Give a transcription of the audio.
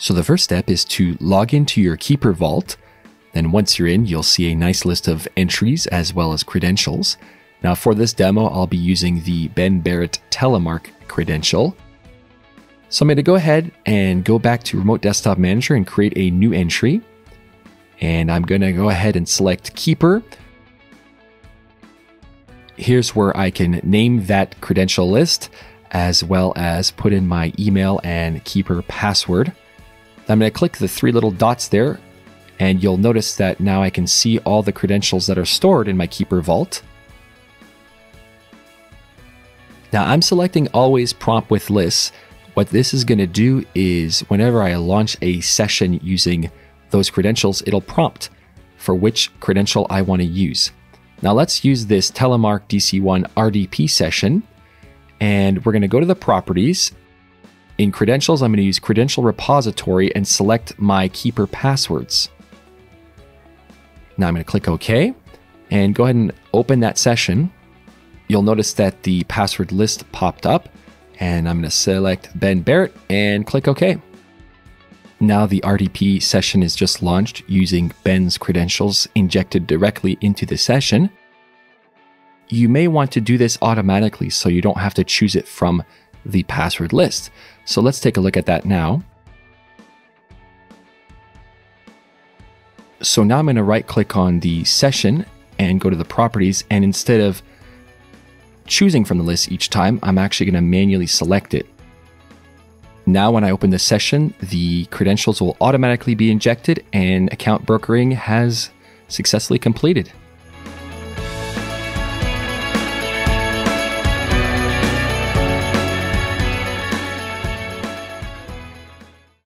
So the first step is to log into your Keeper Vault. Then once you're in, you'll see a nice list of entries as well as credentials. Now for this demo, I'll be using the Ben Barrett Telemark credential. So I'm going to go ahead and go back to Remote Desktop Manager and create a new entry. And I'm going to go ahead and select Keeper. Here's where I can name that credential list as well as put in my email and Keeper password. I'm going to click the three little dots there, and you'll notice that now I can see all the credentials that are stored in my Keeper Vault. Now I'm selecting always prompt with lists. What this is going to do is whenever I launch a session using those credentials, it'll prompt for which credential I want to use. Now let's use this Telemark DC1 RDP session and we're going to go to the properties. In credentials, I'm going to use credential repository and select my keeper passwords. Now I'm going to click OK and go ahead and open that session. You'll notice that the password list popped up and I'm going to select Ben Barrett and click OK. Now the RDP session is just launched using Ben's credentials injected directly into the session. You may want to do this automatically so you don't have to choose it from the password list. So let's take a look at that now. So now I'm going to right click on the session and go to the properties. And instead of choosing from the list each time, I'm actually going to manually select it. Now, when I open the session, the credentials will automatically be injected and account brokering has successfully completed.